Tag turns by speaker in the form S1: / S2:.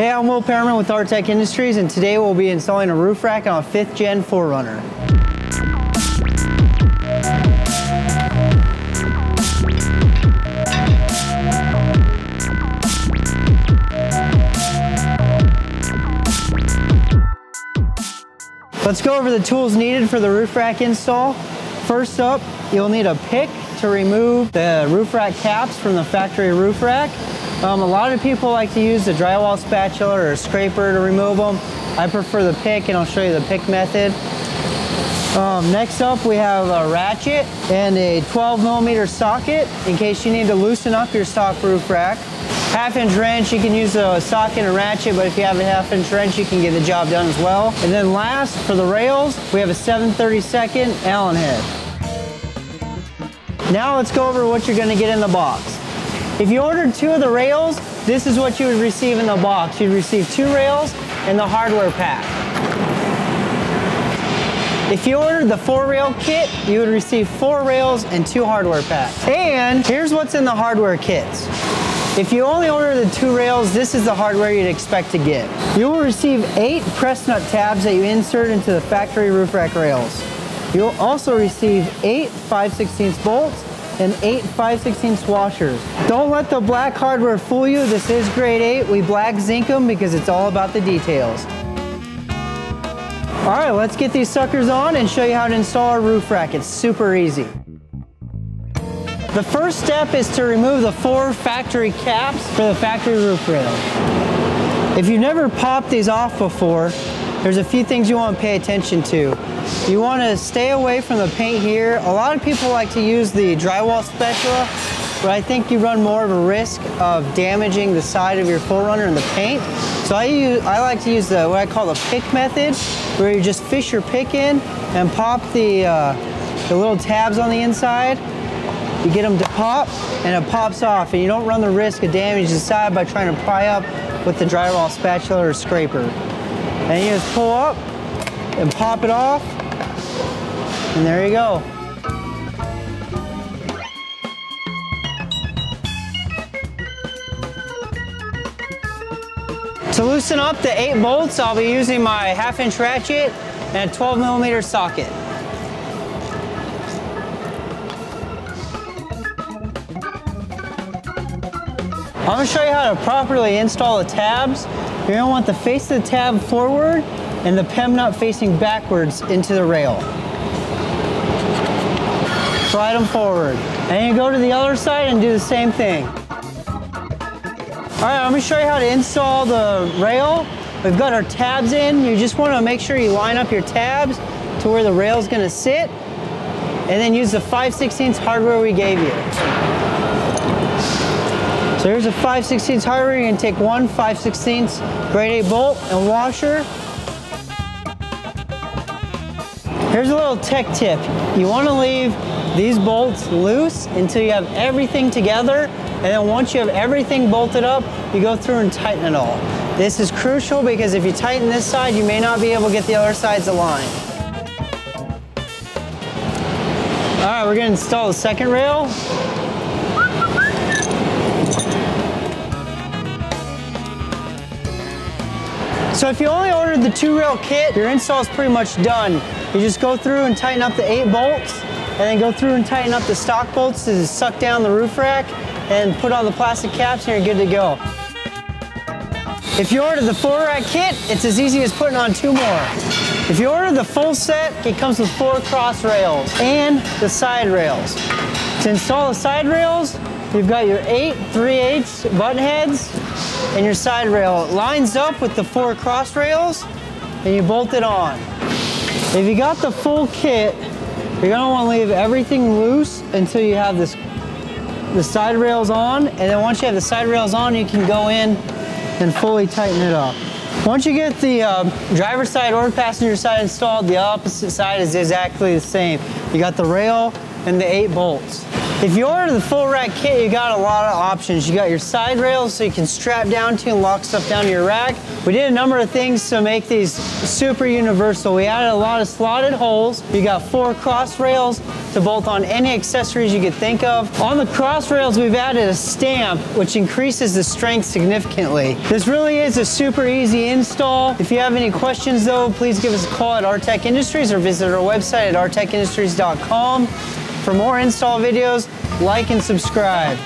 S1: Hey, I'm Will Perriman with Artec Industries, and today we'll be installing a roof rack on a 5th gen 4Runner. Let's go over the tools needed for the roof rack install. First up, you'll need a pick to remove the roof rack caps from the factory roof rack. Um, a lot of people like to use the drywall spatula or a scraper to remove them. I prefer the pick and I'll show you the pick method. Um, next up we have a ratchet and a 12 millimeter socket in case you need to loosen up your stock roof rack. Half inch wrench, you can use a socket and a ratchet, but if you have a half inch wrench, you can get the job done as well. And then last, for the rails, we have a 732nd Allen head. Now let's go over what you're gonna get in the box. If you ordered two of the rails, this is what you would receive in the box. You'd receive two rails and the hardware pack. If you ordered the four rail kit, you would receive four rails and two hardware packs. And here's what's in the hardware kits. If you only order the two rails, this is the hardware you'd expect to get. You will receive eight press nut tabs that you insert into the factory roof rack rails. You'll also receive eight 5 16 bolts and eight 5 16 washers. Don't let the black hardware fool you. This is grade 8. We black zinc them because it's all about the details. All right, let's get these suckers on and show you how to install our roof rack. It's super easy. The first step is to remove the four factory caps for the factory roof rail. If you've never popped these off before, there's a few things you want to pay attention to. You want to stay away from the paint here. A lot of people like to use the drywall spatula, but I think you run more of a risk of damaging the side of your 4Runner and the paint. So I, use, I like to use the what I call the pick method, where you just fish your pick in and pop the, uh, the little tabs on the inside you get them to pop and it pops off and you don't run the risk of damaging the side by trying to pry up with the drywall spatula or scraper. And you just pull up and pop it off and there you go. To loosen up the eight bolts, I'll be using my half inch ratchet and a 12 millimeter socket. I'm gonna show you how to properly install the tabs. You're gonna want the face of the tab forward and the PEM nut facing backwards into the rail. Slide them forward. And you go to the other side and do the same thing. All right, I'm gonna show you how to install the rail. We've got our tabs in. You just wanna make sure you line up your tabs to where the rail's gonna sit and then use the 5 16 hardware we gave you. So here's a 5 16 hardware. You're gonna take one 5 16 grade 8 bolt and washer. Here's a little tech tip. You wanna leave these bolts loose until you have everything together. And then once you have everything bolted up, you go through and tighten it all. This is crucial because if you tighten this side, you may not be able to get the other sides aligned. All right, we're gonna install the second rail. So if you only ordered the two rail kit, your install is pretty much done. You just go through and tighten up the eight bolts, and then go through and tighten up the stock bolts to suck down the roof rack, and put on the plastic caps and you're good to go. If you order the four rack kit, it's as easy as putting on two more. If you order the full set, it comes with four cross rails and the side rails. To install the side rails, you've got your eight 3 8 button heads, and your side rail lines up with the four cross rails and you bolt it on. If you got the full kit, you're gonna wanna leave everything loose until you have this, the side rails on, and then once you have the side rails on, you can go in and fully tighten it up. Once you get the uh, driver side or passenger side installed, the opposite side is exactly the same. You got the rail and the eight bolts. If you order the full rack kit, you got a lot of options. You got your side rails so you can strap down to and lock stuff down to your rack. We did a number of things to make these super universal. We added a lot of slotted holes. You got four cross rails to bolt on any accessories you could think of. On the cross rails, we've added a stamp, which increases the strength significantly. This really is a super easy install. If you have any questions though, please give us a call at Artec Industries or visit our website at artecindustries.com. For more install videos, like and subscribe.